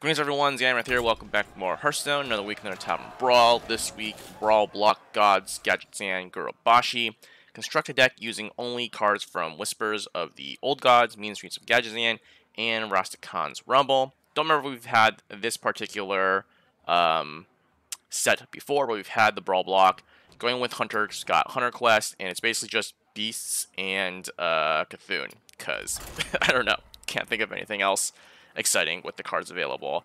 Greetings everyone, Zannrath here, welcome back to more Hearthstone, another week in the Tavern Brawl. This week, Brawl Block Gods, Gadgetzan, Gurubashi. Construct a deck using only cards from Whispers of the Old Gods, Mean Streets of Gadgetzan, and Rastakhan's Rumble. Don't remember if we've had this particular um, set before, but we've had the Brawl Block. Going with Hunter, it's got Hunter Quest, and it's basically just Beasts and uh, Cthulhu, because, I don't know, can't think of anything else exciting with the cards available.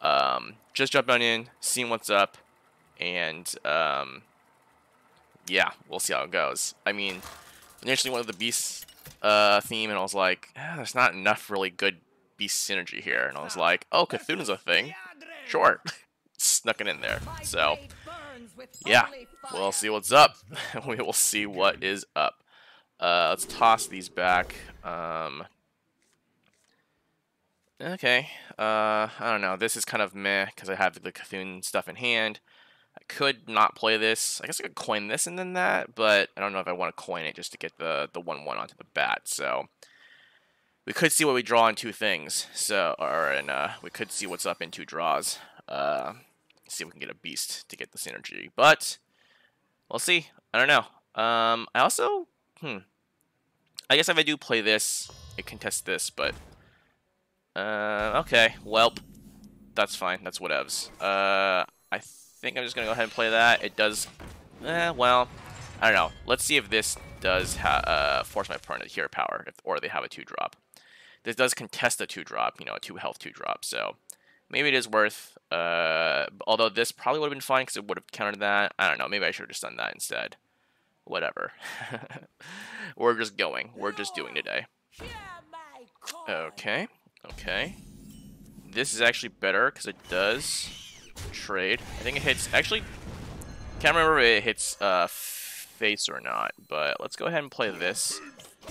Um, just jumping in, seeing what's up, and um, yeah, we'll see how it goes. I mean, initially went with the beast uh, theme, and I was like, eh, there's not enough really good beast synergy here, and I was like, oh, Cthulhu's a thing, sure, snuck it in there. So yeah, we'll see what's up. we will see what is up. Uh, let's toss these back. Um, Okay, uh, I don't know. This is kind of meh because I have the Cthulhu stuff in hand. I could not play this. I guess I could coin this and then that, but I don't know if I want to coin it just to get the the one one onto the bat. So we could see what we draw in two things. So or and uh, we could see what's up in two draws. Uh, see if we can get a beast to get the synergy, but we'll see. I don't know. Um, I also hmm. I guess if I do play this, it contests this, but uh, okay, well, that's fine. That's whatevs. Uh, I think I'm just gonna go ahead and play that. It does, eh, well, I don't know. Let's see if this does uh, force my opponent to hero power, if, or they have a 2-drop. This does contest a 2-drop, you know, a 2-health 2-drop, so maybe it is worth, uh, although this probably would have been fine because it would have countered that. I don't know, maybe I should have just done that instead. Whatever. We're just going. We're just doing today. Okay. Okay. This is actually better because it does trade. I think it hits... Actually, can't remember if it hits uh, face or not, but let's go ahead and play this.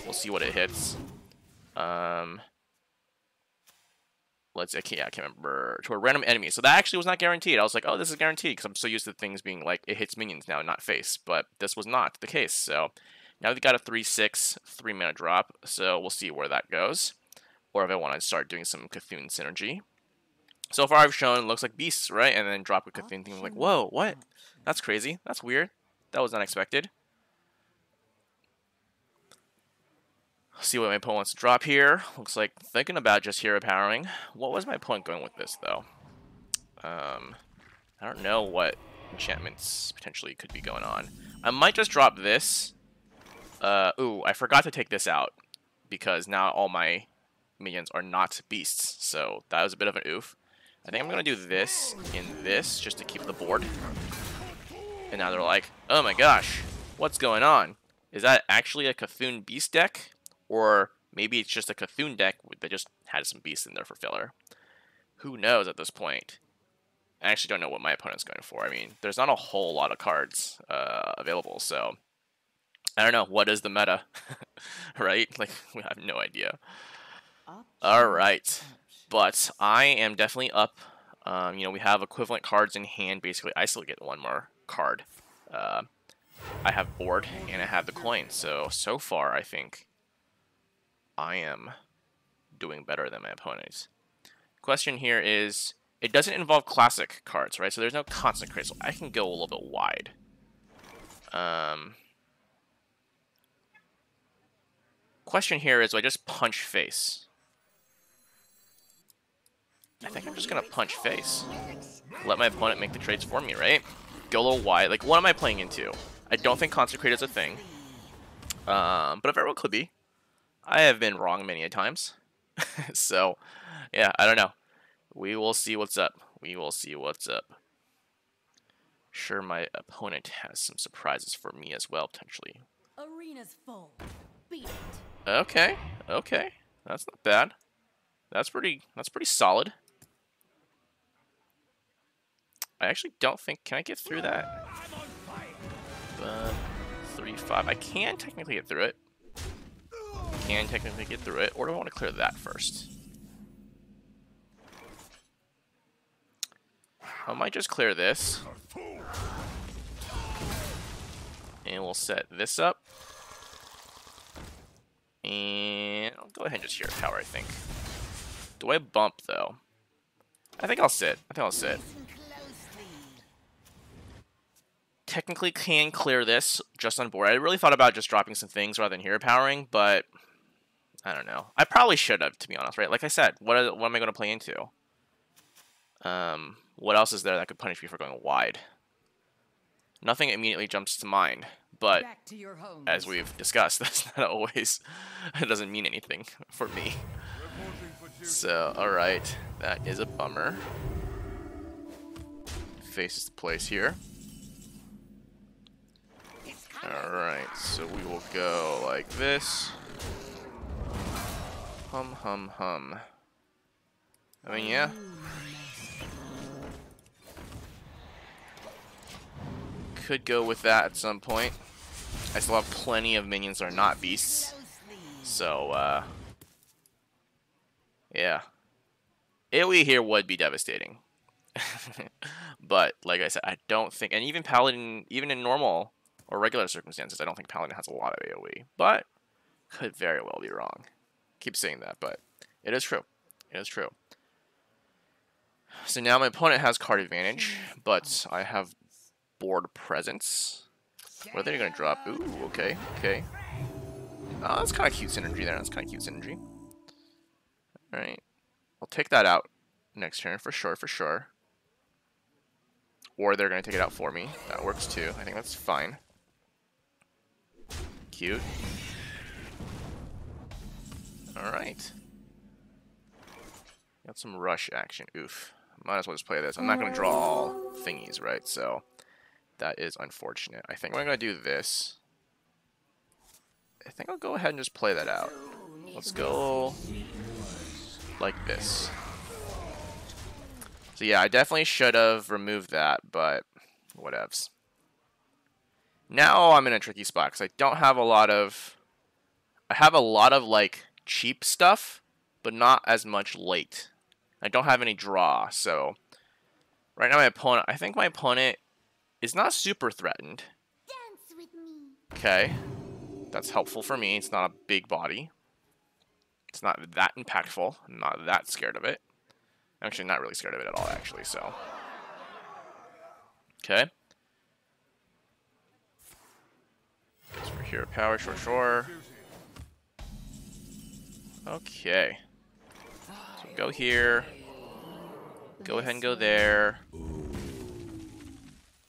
We'll see what it hits. Um, let's... I can't, I can't remember. To a random enemy. So that actually was not guaranteed. I was like, oh, this is guaranteed because I'm so used to things being like, it hits minions now, not face. But this was not the case, so... Now we got a 3-6, 3-mana drop, so we'll see where that goes or if I want to start doing some Cthulhu synergy. So far I've shown looks like beasts, right? And then drop a Cthulhu thing like, whoa, what? That's crazy. That's weird. That was unexpected. See what my opponent wants to drop here. Looks like thinking about just hero powering. What was my point going with this, though? Um, I don't know what enchantments potentially could be going on. I might just drop this. Uh, ooh, I forgot to take this out because now all my minions are not beasts, so that was a bit of an oof. I think I'm going to do this in this just to keep the board. And now they're like, oh my gosh, what's going on? Is that actually a Cthulhu beast deck? Or maybe it's just a Cthulhu deck that just had some beasts in there for filler. Who knows at this point? I actually don't know what my opponent's going for. I mean, there's not a whole lot of cards uh, available, so I don't know. What is the meta? right? Like, we have no idea. Alright. But I am definitely up. Um, you know, we have equivalent cards in hand. Basically, I still get one more card. Uh, I have board and I have the coin. So, so far, I think I am doing better than my opponents. Question here is, it doesn't involve classic cards, right? So there's no consecrate, so I can go a little bit wide. Um, question here is, do I just punch face? I think I'm just going to punch face. Let my opponent make the trades for me, right? Go a little wide. Like, what am I playing into? I don't think Consecrate is a thing. Um, but it very well could be. I have been wrong many a times. so, yeah, I don't know. We will see what's up. We will see what's up. Sure, my opponent has some surprises for me as well, potentially. Arena's full. Beat it. Okay, okay. That's not bad. That's pretty, that's pretty solid. I actually don't think... Can I get through that? Uh, 3, 5. I can technically get through it. Can technically get through it. Or do I want to clear that first? I might just clear this. And we'll set this up. And I'll go ahead and just hero power, I think. Do I bump, though? I think I'll sit. I think I'll sit. Technically can clear this just on board. I really thought about just dropping some things rather than hero powering, but I don't know. I probably should have, to be honest, right? Like I said, what, are, what am I going to play into? Um, what else is there that could punish me for going wide? Nothing immediately jumps to mind, but as we've discussed, that's not always, it doesn't mean anything for me. So, alright, that is a bummer. Faces the place here. Alright, so we will go like this. Hum, hum, hum. I mean, yeah. Could go with that at some point. I still have plenty of minions that are not beasts. So, uh... Yeah. AoE here would be devastating. but, like I said, I don't think... And even Paladin, even in normal or regular circumstances, I don't think Paladin has a lot of AoE. But, could very well be wrong keep saying that, but it is true. It is true. So now my opponent has card advantage, but I have board presence. What are they going to drop? Ooh, okay, okay. Oh, that's kind of cute synergy there. That's kind of cute synergy. Alright. I'll take that out next turn for sure, for sure. Or they're going to take it out for me. That works too. I think that's fine. Cute. Alright. Got some rush action. Oof. Might as well just play this. I'm not going to draw all thingies, right? So, that is unfortunate. I think I'm going to do this. I think I'll go ahead and just play that out. Let's go like this. So yeah, I definitely should have removed that, but whatevs. Now I'm in a tricky spot because I don't have a lot of... I have a lot of, like, cheap stuff, but not as much late. I don't have any draw, so right now my opponent, I think my opponent is not super threatened. Okay, that's helpful for me. It's not a big body. It's not that impactful. I'm not that scared of it. I'm actually not really scared of it at all, actually, so. Okay. Goes for hero power, sure, sure. Okay. So go here. Go ahead and go there.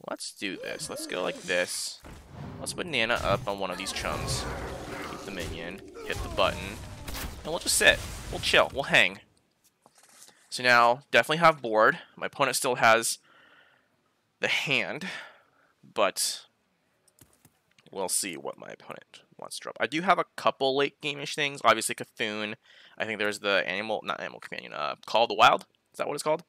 Let's do this. Let's go like this. Let's banana up on one of these chums. Keep the minion. Hit the button. And we'll just sit. We'll chill. We'll hang. So now, definitely have board. My opponent still has the hand. But we'll see what my opponent wants to drop. I do have a couple late game-ish things. Obviously, Cthulhu. I think there's the animal, not animal companion, uh, Call of the Wild. Is that what it's called?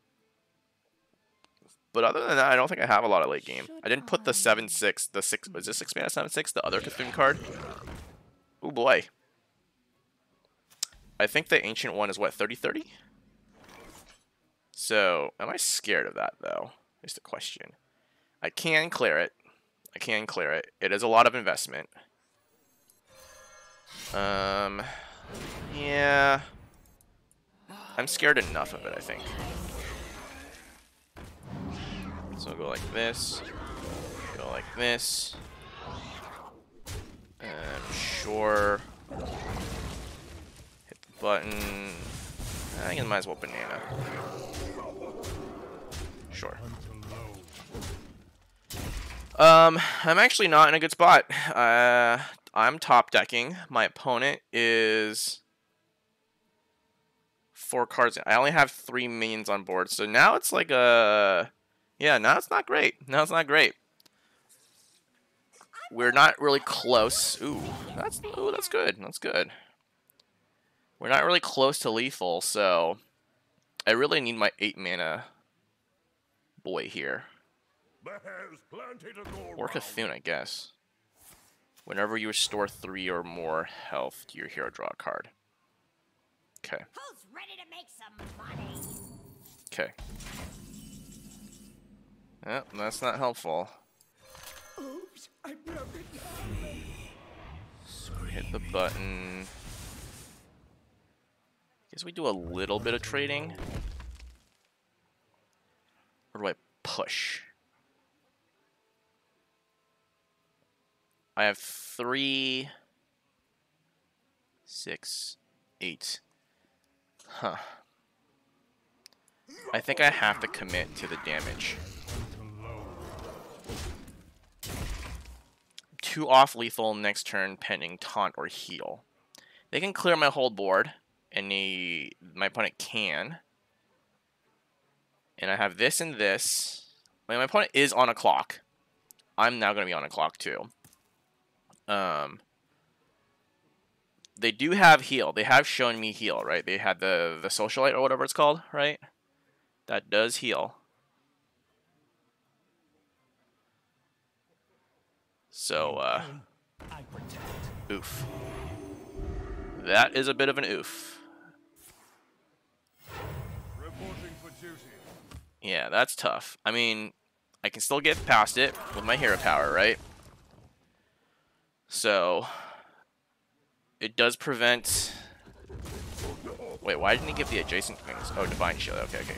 But other than that, I don't think I have a lot of late game. I didn't put the 7-6, the 6, was this 6 mana 7-6, the other Cthulhu card? Oh boy. I think the ancient one is what, 30-30? So, am I scared of that though? Is the question. I can clear it. I can clear it. It is a lot of investment. Um, yeah. I'm scared enough of it, I think. So I'll go like this. Go like this. I'm sure. Hit the button. I think I might as well banana. Sure. Um, I'm actually not in a good spot. Uh, I'm top decking. My opponent is four cards. I only have three minions on board. So now it's like a... Yeah, now it's not great. Now it's not great. We're not really close. Ooh, that's ooh, that's good. That's good. We're not really close to lethal, so I really need my eight mana boy here. Or Cthulhu, I guess. Whenever you restore three or more health to your hero, draw a card. Okay. Who's ready to make some money? Okay. Yep, that's not helpful. Oops, I broke it. Hit the button. Guess we do a little bit of trading. Where do I push? I have three, six, eight. Huh. I think I have to commit to the damage. Two off lethal next turn pending taunt or heal. They can clear my whole board, and they, my opponent can. And I have this and this. My opponent is on a clock. I'm now going to be on a clock too. Um, they do have heal. They have shown me heal, right? They had the the socialite or whatever it's called, right? That does heal. So, uh, oof. That is a bit of an oof. Yeah, that's tough. I mean, I can still get past it with my hero power, right? So, it does prevent... Wait, why didn't he give the adjacent things? Oh, Divine Shield. Okay, okay.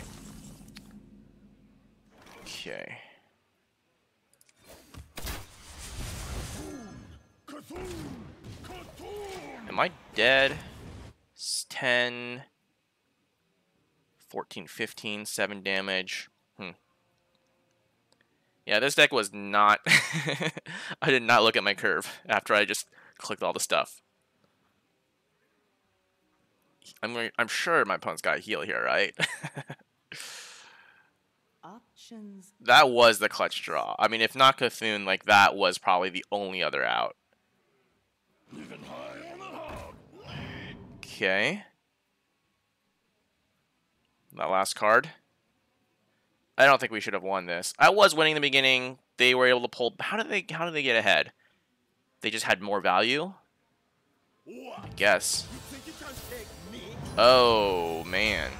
Okay. Am I dead? It's 10, 14, 15, 7 damage. Yeah, this deck was not... I did not look at my curve after I just clicked all the stuff. I'm I'm sure my opponent's got heal here, right? Options. That was the clutch draw. I mean, if not Cthulhu, like that was probably the only other out. Okay. That last card. I don't think we should have won this. I was winning in the beginning. They were able to pull. How did they? How did they get ahead? They just had more value. I guess. Oh man.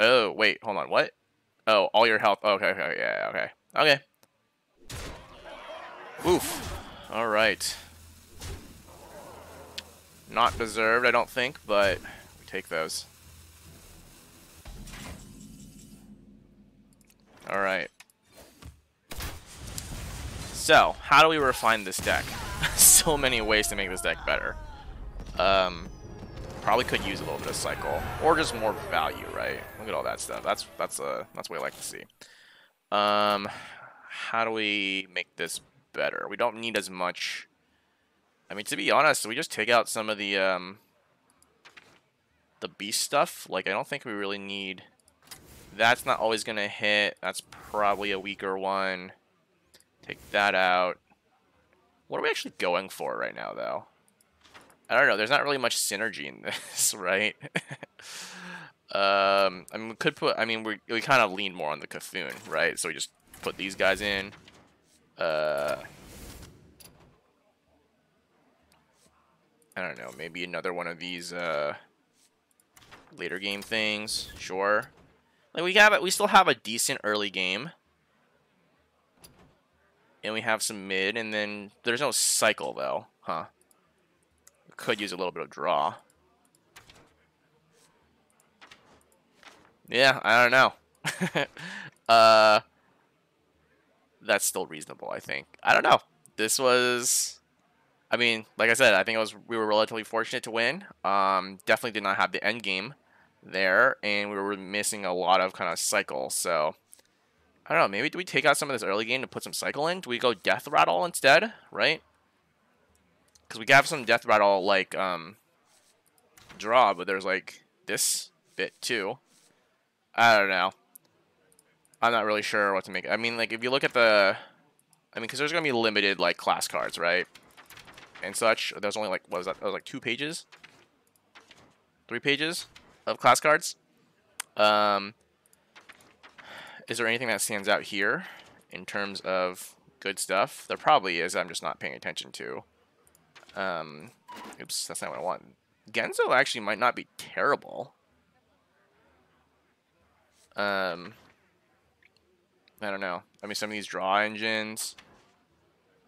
Oh wait, hold on. What? Oh, all your health. Okay, okay, yeah, okay, okay. Oof. All right. Not deserved, I don't think, but we take those. Alright. So, how do we refine this deck? so many ways to make this deck better. Um, probably could use a little bit of cycle, or just more value, right? Look at all that stuff. That's that's uh that's what I like to see. Um, how do we make this better? We don't need as much. I mean, to be honest, we just take out some of the um the beast stuff. Like, I don't think we really need that's not always going to hit. That's probably a weaker one. Take that out. What are we actually going for right now, though? I don't know. There's not really much synergy in this, right? um, I mean, we could put... I mean, we, we kind of lean more on the Cthulhu, right? So we just put these guys in. Uh... I don't know. Maybe another one of these, uh... Later game things. Sure. Like we have, we still have a decent early game, and we have some mid, and then there's no cycle though, huh? Could use a little bit of draw. Yeah, I don't know. uh, that's still reasonable, I think. I don't know. This was, I mean, like I said, I think it was we were relatively fortunate to win. Um, definitely did not have the end game there, and we were missing a lot of kind of cycle. So I don't know. Maybe do we take out some of this early game to put some cycle in? Do we go death rattle instead? Right? Because we have some death rattle like um draw, but there's like this bit too. I don't know. I'm not really sure what to make. I mean, like if you look at the, I mean, because there's gonna be limited like class cards, right? And such. There's only like what was that? That was like two pages, three pages of class cards. Um, is there anything that stands out here in terms of good stuff? There probably is. I'm just not paying attention to. Um, oops, that's not what I want. Genzo actually might not be terrible. Um, I don't know. I mean, some of these draw engines.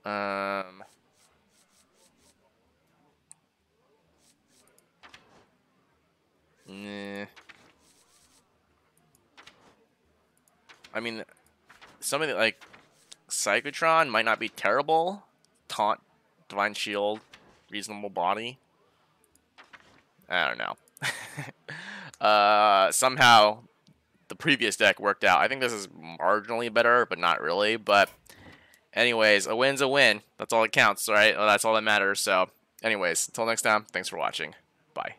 Um, Nah. I mean, something like Psych-o-Tron might not be terrible. Taunt, Divine Shield, reasonable body. I don't know. uh, somehow the previous deck worked out. I think this is marginally better, but not really. But anyways, a win's a win. That's all that counts, right? Well, that's all that matters. So anyways, until next time, thanks for watching. Bye.